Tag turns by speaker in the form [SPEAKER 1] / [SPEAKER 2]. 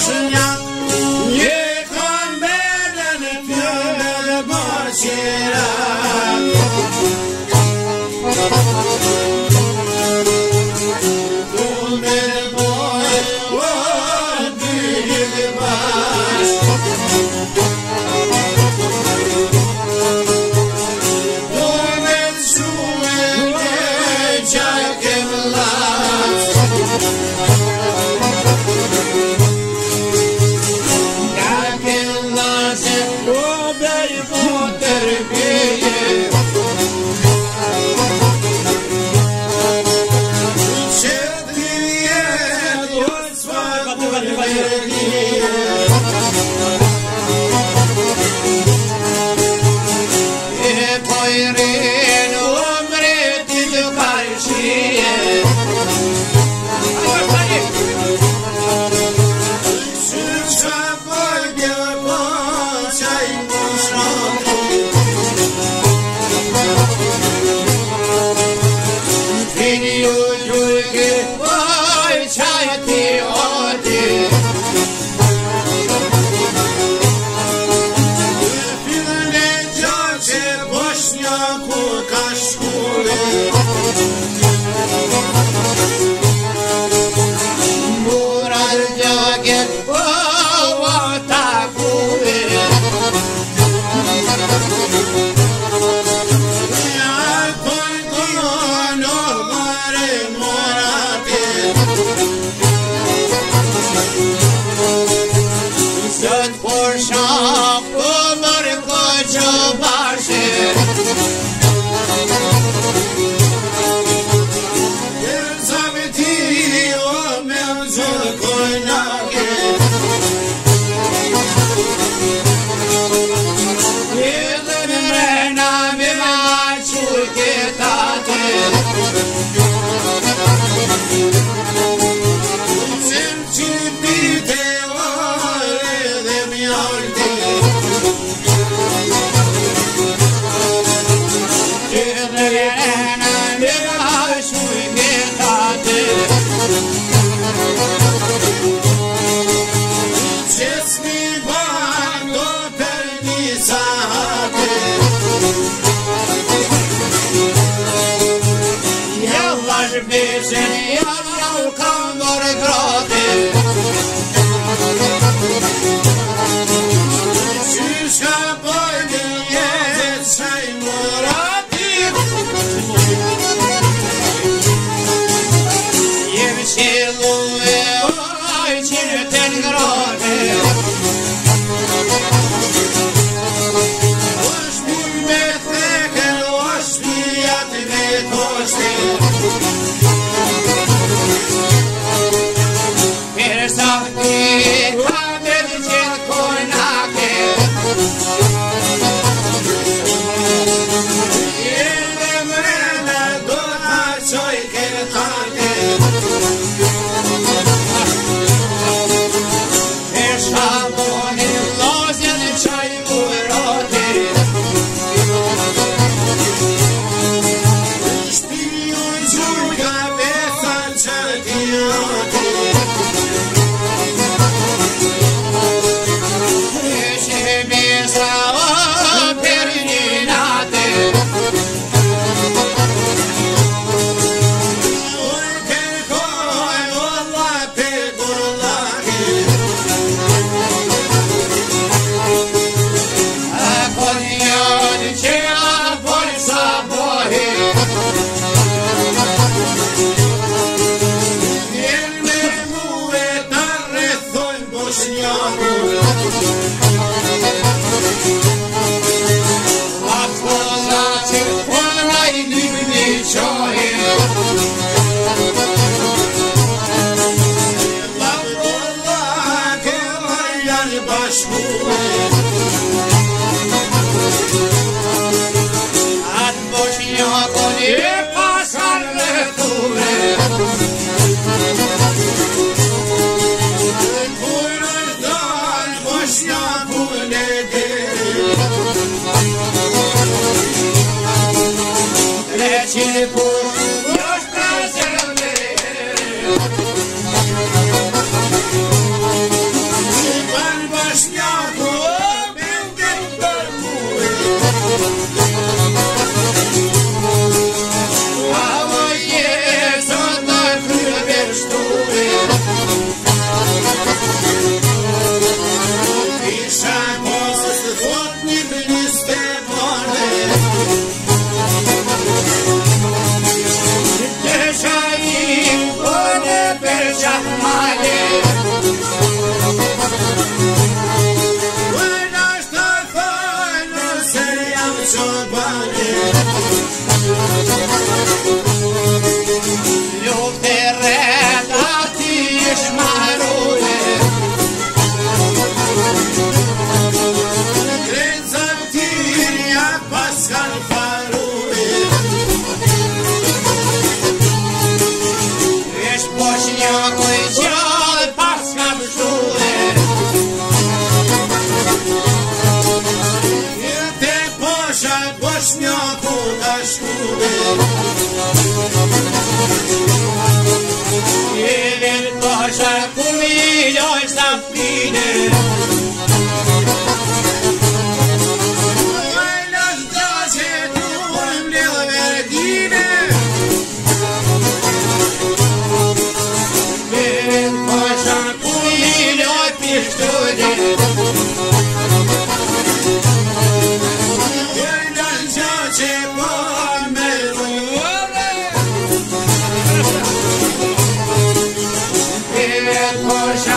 [SPEAKER 1] 是娘 பத்து பத்து பத்து
[SPEAKER 2] again.
[SPEAKER 1] Allah
[SPEAKER 2] depois. Russia. Așa cum e, eu ești am plină push